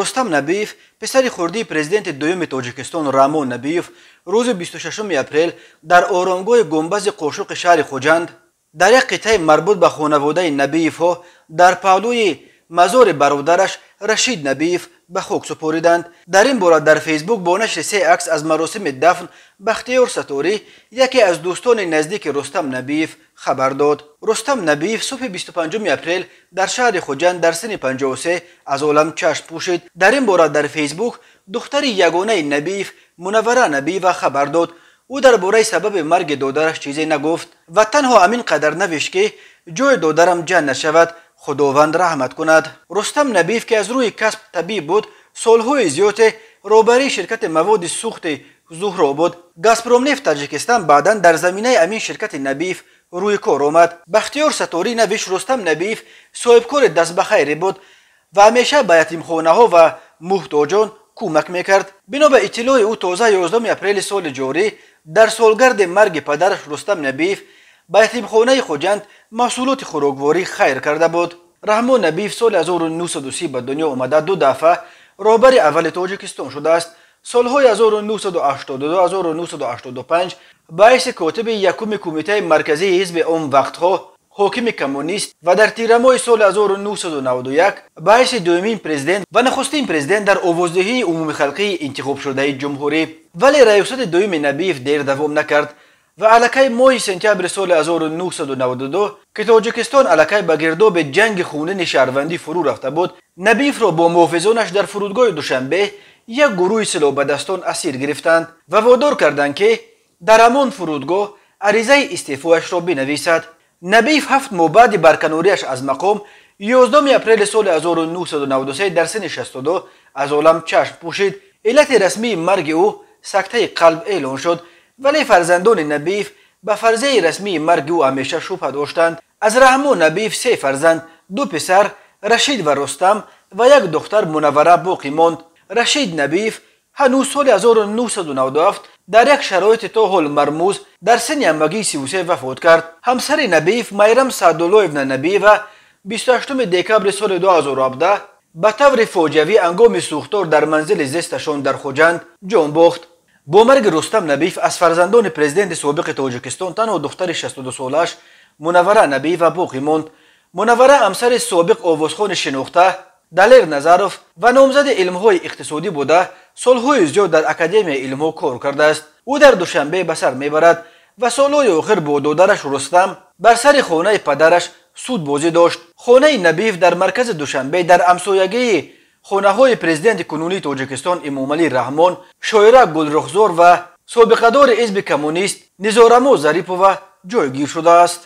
рустам набиев писари хурдии президенти дуюми тоҷикистон раъмон набиев рӯзи 26 апрел дар оромгоҳи гумбази қошуқи шаҳри хуҷанд дар як қитъаи марбут ба хонаводаи набиевҳо дар паҳлӯи мазори бародараш рашид набиев ба хук супориданд. Дар ин бора дар фейсбук бо нашри се акс аз маросими дафн бахтиёр саторӣ яке аз дӯстони наздики рустам набиев хабар дод. Рустам набиев субҳи 25 апрел дар шаҳри хуҷанд дар сини 53 аз олам чашм пӯшид. Дар ин бора дар фейсбук духтари ягонаи набиев мунаввара набиева хабар дод. Ӯ дар бораи сабаби марги додараш чизе нагуфт. Ва танҳо ҳамин қадар навишт ки ҷои додарам ҷанг нашавад худованд раҳмат кунад. Рустам набиев ки аз рӯи касб табиб буд солҳои зиёде роҳбарии ширкати маводи сӯхти зуҳробод газпромнефт таҷикистан баъдан дар заминаи амин ширкати набиев рӯи кор омад. Бахтиёр саторӣ навиш рустам набиев соҳибкори дастбахайре буд ва ҳамеша ба ятимхонаҳо ва муҳтоҷон кӯмак мекард. Бино ба иттилои ӯ тоза 11 апрели соли ҷорӣ дар солгарди марги падараш рустам набиев ба ятимхонаи хуҷанд маҳсулоти хӯрокворӣ хайр карда буд. Раҳмон набиев соли 1930 ба дунё омада ду дафъа роҳбари аввали тоҷикистон шудааст. Солҳои 1982-1985 ба ҳайси котиби якуми кумитаи марказии ҳизби он вақтҳо ҳокими коммунист ва дар тирамоҳи соли 1991 ба ҳайси дуюмин президент ва нахустин президент дар овоздиҳии умумихалқии интихобшудаи ҷумҳурӣ. Вале раёсати дуюми набиев дер давом накард ва аллакай моҳи сентябри соли 1992 ки тоҷикистон аллакай ба гирдоби ҷанги хунини шаҳрвандӣ фурӯ рафта буд набиевро бо муҳофизонаш дар фурудгоҳи душанбе як гурӯҳи силоҳбадастон асир гирифтанд ва водор карданд ки дар ҳамон фурудгоҳ аризаи истеъфоашро бинависад. Набиев ҳафт моҳ баъди барканорияш аз мақом 11 апрели соли 1993 дар сини 62 аз олам чашм пӯшид. Иллати расмии марги ӯ сактаи қалб эълон шуд вале фарзандони набиев ба фарзияи расмии марги ӯ ҳамеша шубҳа доштанд аз раҳмон набиев се фарзанд ду писар рашид ва рустам ва як духтар мунаввара боқӣ монд. Рашид набиев ҳанӯз соли 1997 дар як шароити то ҳол мармӯз дар сини ҳамагии сивусе вафот кард. Ҳамсари набиев майрам саъдуллоевна набиева 28 декабри соли 2017 ба таври фоҷиавӣ ҳангоми сӯхтор дар манзили зесташон дар хуҷанд ҷон бохт бо марги рустам набиев аз фарзандони президенти собиқи тоҷикистон танҳо духтари 62солаш мунаввара набиева боқӣ монд. Мунаввара ҳамсари собиқ овозхони шинохта далер назаров ва номзади илмҳои иқтисодӣ буда солҳои зиёд дар академияи илмҳо кор кардааст. Ӯ дар душанбе ба сар мебарад ва солҳои охир бо додараш рустам бар сари хонаи падараш судбозӣ дошт. Хонаи набиев дар маркази душанбе дар ҳамсоягии хонаҳои президенти кунунии тоҷикистон эмомалӣ раҳмон шоира гулрухзор ва собиқадори ҳизби коммунист низорамо зарипова ҷойгир шудааст